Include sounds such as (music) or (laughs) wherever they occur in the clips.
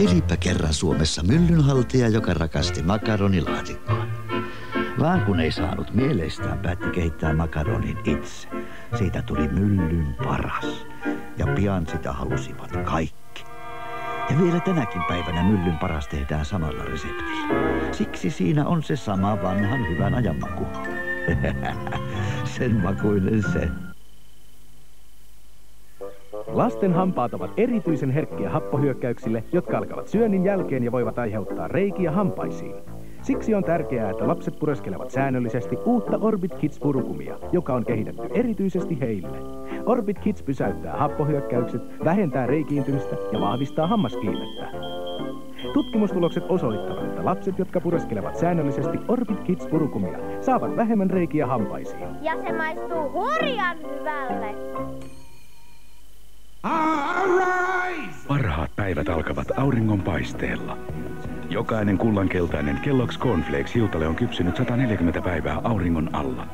Elipä kerran Suomessa myllynhaltija, joka rakasti makaronilaatikkoa. Vaan kun ei saanut mieleistään, päätti kehittää makaronin itse. Siitä tuli myllyn paras. Ja pian sitä halusivat kaikki. Ja vielä tänäkin päivänä myllyn paras tehdään samalla reseptillä. Siksi siinä on se sama vanhan hyvän ajan maku. (laughs) Sen makuinen se. Lasten hampaat ovat erityisen herkkiä happohyökkäyksille, jotka alkavat syönnin jälkeen ja voivat aiheuttaa reikiä hampaisiin. Siksi on tärkeää, että lapset pureskelevat säännöllisesti uutta Orbit Kids purukumia, joka on kehitetty erityisesti heille. Orbit Kids pysäyttää happohyökkäykset, vähentää reikiintymistä ja vahvistaa hammaskiillettä. Tutkimustulokset osoittavat, että lapset, jotka pureskelevat säännöllisesti Orbit Kids purukumia, saavat vähemmän reikiä hampaisiin. Ja se maistuu hurjan hyvälle. Päivät alkavat auringon paisteella. Jokainen kullankeltainen Kellogg's Cornflakes hiutale on kypsynyt 140 päivää auringon alla.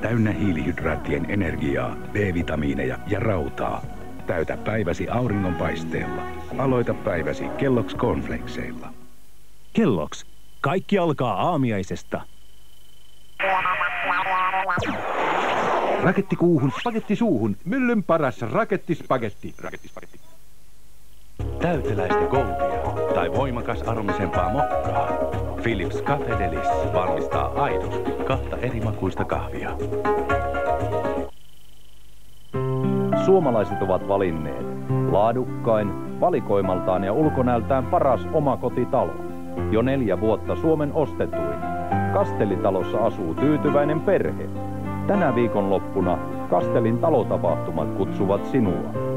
Täynnä hiilihydraattien energiaa, B-vitamiineja ja rautaa. Täytä päiväsi auringon paisteella. Aloita päiväsi Kellogg's Cornflakeseilla. Kelloks. Kaikki alkaa aamiaisesta. Raketti kuuhun, spagetti suuhun. Myllyn paras rakettispagetti. Rakettispagetti. Täyteläistä goldia tai voimakas aromisempaa mokkaa. Philips Cafe Delis valmistaa aidosti kahta eri makuista kahvia. Suomalaiset ovat valinneet laadukkain, valikoimaltaan ja ulkonäöltään paras omakotitalo. Jo neljä vuotta Suomen ostetuin. Kastelitalossa asuu tyytyväinen perhe. Tänä viikonloppuna Kastelin talotapahtumat kutsuvat sinua.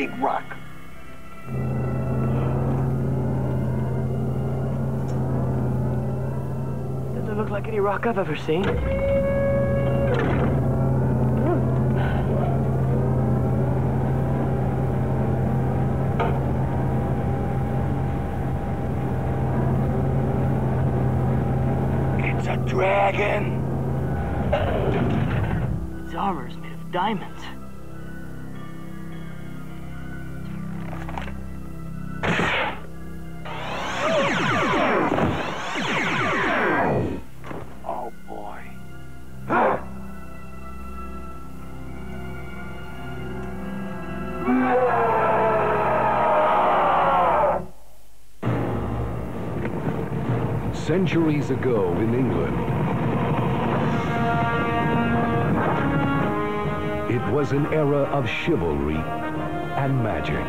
Big rock. Doesn't look like any rock I've ever seen. It's a dragon. Its armor is made of diamonds. Centuries ago in England, it was an era of chivalry and magic.